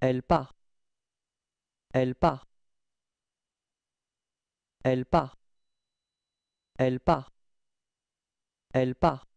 Elle part. Elle part. Elle part. Elle part. Elle part.